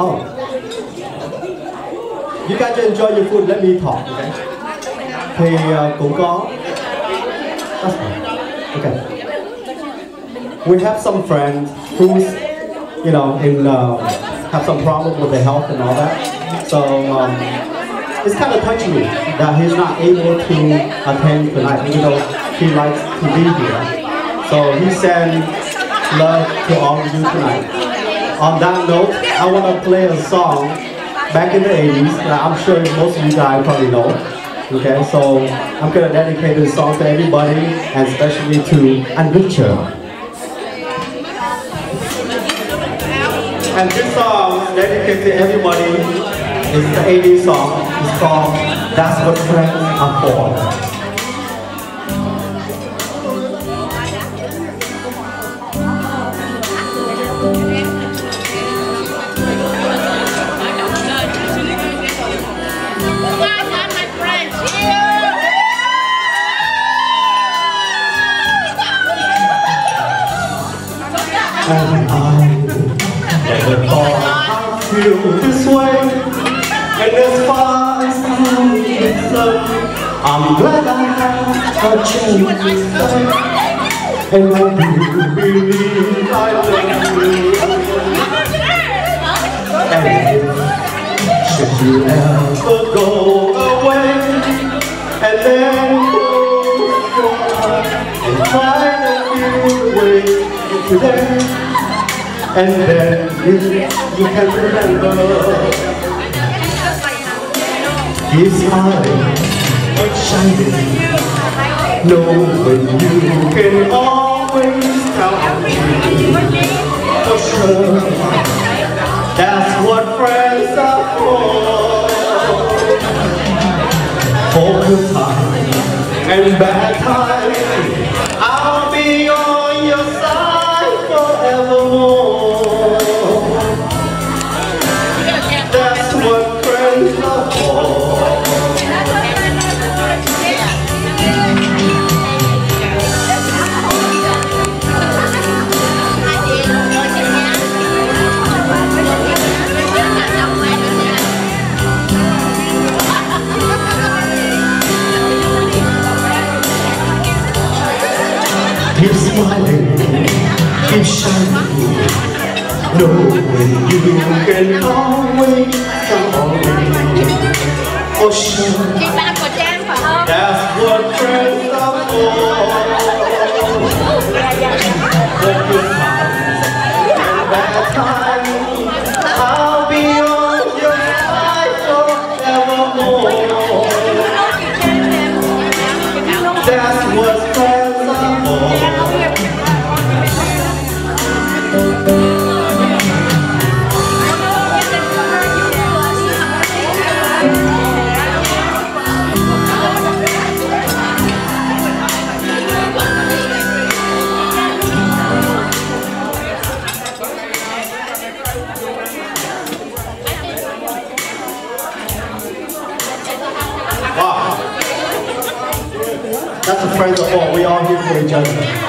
Oh. You guys enjoy your food, let me talk, okay? Thì uh, cũng có... Okay. We have some friends who's, you know, in, uh, have some problem with their health and all that. So, um, it's kind of touching me that he's not able to attend tonight, even though he likes to be here. So he sent love to all of you tonight. On that note, I want to play a song back in the 80s that I'm sure most of you guys probably know. Okay, so I'm gonna dedicate this song to everybody and especially to Anvicha. And this song dedicated to everybody. It's the 80s song. It's called That's What Friends Are For. And I never thought I'd feel this way and as far as I'm concerned I'm glad I have a chance to stay and I do believe I love you. and should you ever go away and then close your eyes and try to feel the way today. And then you can remember. His eyes are shining. Knowing you can always count For sure. That's what friends are for. For good times and bad times Keep smiling, keep shining Knowing you can always That's what friends are for The good times and bad times I'll be on your side forevermore That's what That's a friend of all. We all here for each other.